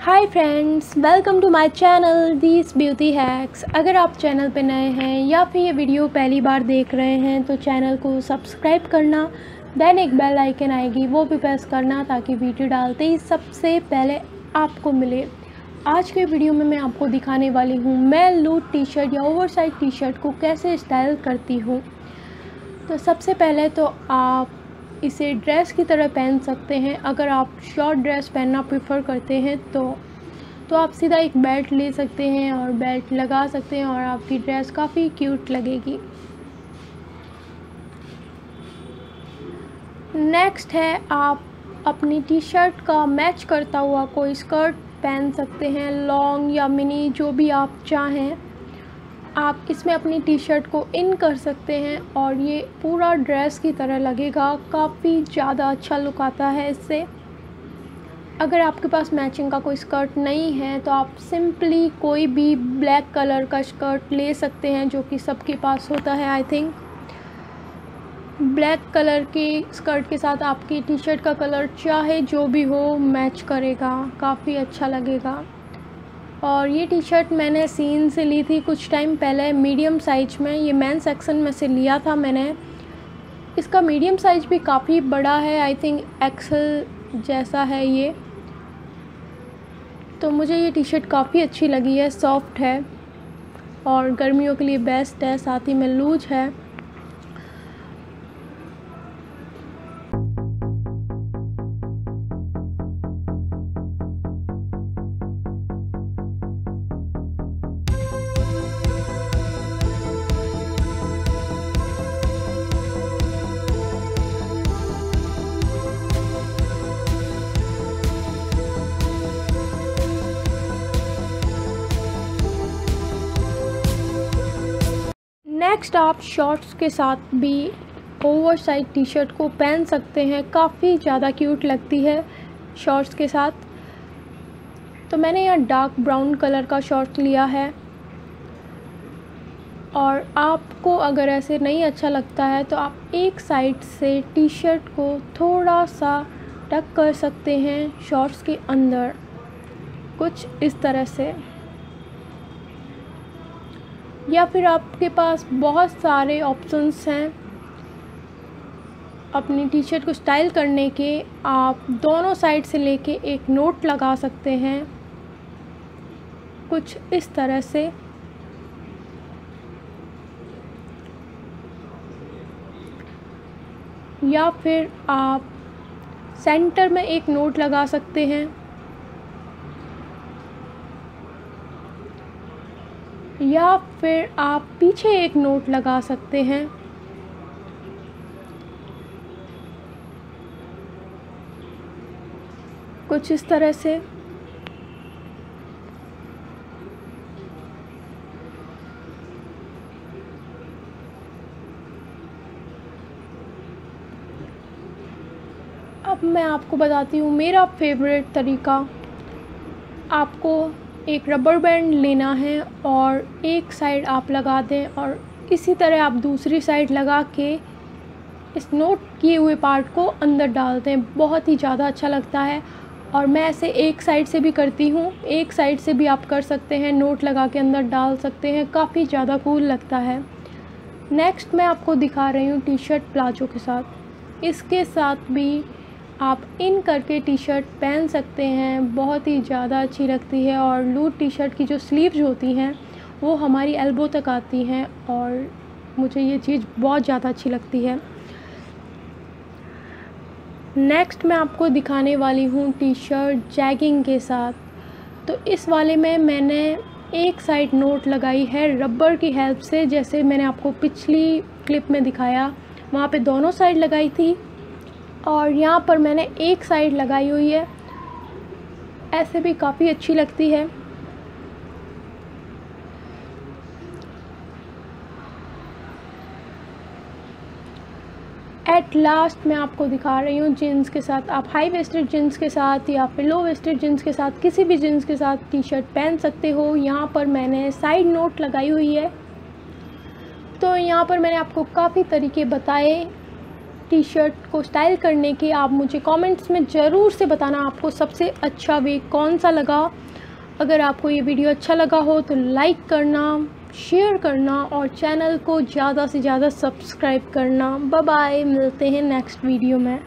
Hi friends welcome to my channel this beauty hacks अगर आप channel पर नए हैं या फिर ये वीडियो पहली बार देख रहे हैं तो चैनल को सब्सक्राइब करना देन एक बेल आइकन आएगी, वो भी प्रेस करना ताकि वीडियो डालते ही सबसे पहले आपको मिले। आज के वीडियो में मैं आपको दिखाने वाली हूँ, मैं लूट टी शर्ट या ओवर साइज़ टी शर्ट को कैसे स्टाइल करती हूँ। तो सबसे पहले तो आप इसे ड्रेस की तरह पहन सकते हैं। अगर आप शॉर्ट ड्रेस पहनना प्रेफर करते हैं तो तो आप सीधा एक बेल्ट ले सकते हैं और बेल्ट लगा सकते हैं और आपकी ड्रेस काफ़ी क्यूट लगेगी। नेक्स्ट है, आप अपनी टी शर्ट का मैच करता हुआ कोई स्कर्ट पहन सकते हैं लॉन्ग या मिनी जो भी आप चाहें। आप इसमें अपनी टी शर्ट को इन कर सकते हैं और ये पूरा ड्रेस की तरह लगेगा। काफ़ी ज़्यादा अच्छा लुक आता है इससे। अगर आपके पास मैचिंग का कोई स्कर्ट नहीं है तो आप सिंपली कोई भी ब्लैक कलर का स्कर्ट ले सकते हैं, जो कि सबके पास होता है आई थिंक ब्लैक कलर के स्कर्ट के साथ आपकी टी शर्ट का कलर चाहे जो भी हो मैच करेगा। काफ़ी अच्छा लगेगा। और ये टी शर्ट मैंने सीन से ली थी कुछ टाइम पहले मीडियम साइज़ में। ये मैन सेक्शन में से लिया था मैंने। इसका मीडियम साइज़ भी काफ़ी बड़ा है आई थिंक एक्सल जैसा है ये। तो मुझे ये टी शर्ट काफ़ी अच्छी लगी है सॉफ्ट है। और गर्मियों के लिए बेस्ट है, साथ ही में लूज है। नेक्स्ट आप शॉर्ट्स के साथ भी ओवर साइज़ टी शर्ट को पहन सकते हैं। काफ़ी ज़्यादा क्यूट लगती है शॉर्ट्स के साथ। तो मैंने यहाँ डार्क ब्राउन कलर का शॉर्ट लिया है। और आपको अगर ऐसे नहीं अच्छा लगता है तो आप एक साइड से टी शर्ट को थोड़ा सा टक कर सकते हैं शॉर्ट्स के अंदर। कुछ इस तरह से। या फिर आपके पास बहुत सारे ऑप्शंस हैं अपनी टी शर्ट को स्टाइल करने के, आप दोनों साइड से लेके एक नोट लगा सकते हैं। कुछ इस तरह से। या फिर आप सेंटर में एक नोट लगा सकते हैं। या फिर आप पीछे एक नोट लगा सकते हैं। कुछ इस तरह से। अब मैं आपको बताती हूँ मेरा फेवरेट तरीका। आपको एक रबर बैंड लेना है और एक साइड आप लगा दें और इसी तरह आप दूसरी साइड लगा के इस नोट किए हुए पार्ट को अंदर डाल दें। बहुत ही ज़्यादा अच्छा लगता है और मैं ऐसे एक साइड से भी करती हूँ। एक साइड से भी आप कर सकते हैं नोट लगा के अंदर डाल सकते हैं। काफ़ी ज़्यादा कूल लगता है। नेक्स्ट मैं आपको दिखा रही हूँ टी शर्ट प्लाजो के साथ। इसके साथ भी आप इन करके टी शर्ट पहन सकते हैं, बहुत ही ज़्यादा अच्छी लगती है और लूट टी शर्ट की जो स्लीव्स होती हैं, वो हमारी एल्बो तक आती हैं और मुझे ये चीज़ बहुत ज़्यादा अच्छी लगती है। नेक्स्ट मैं आपको दिखाने वाली हूँ टी शर्ट जैगिंग के साथ। तो इस वाले में मैंने एक साइड नोट लगाई है रबर की हेल्प से, जैसे मैंने आपको पिछली क्लिप में दिखाया, वहाँ पे दोनों साइड लगाई थी। और यहाँ पर मैंने एक साइड लगाई हुई है। ऐसे भी काफ़ी अच्छी लगती है। एट लास्ट मैं आपको दिखा रही हूँ जीन्स के साथ। आप हाई वेस्टेड जीन्स के साथ या फिर लो वेस्टेड जीन्स के साथ किसी भी जीन्स के साथ टी शर्ट पहन सकते हो। यहाँ पर मैंने साइड नोट लगाई हुई है। तो यहाँ पर मैंने आपको काफ़ी तरीके बताए। टी शर्ट को स्टाइल करने के आप मुझे कमेंट्स में ज़रूर से बताना आपको सबसे अच्छा वे कौन सा लगा। अगर आपको ये वीडियो अच्छा लगा हो तो लाइक करना शेयर करना और चैनल को ज़्यादा से ज़्यादा सब्सक्राइब करना। बाय मिलते हैं नेक्स्ट वीडियो में।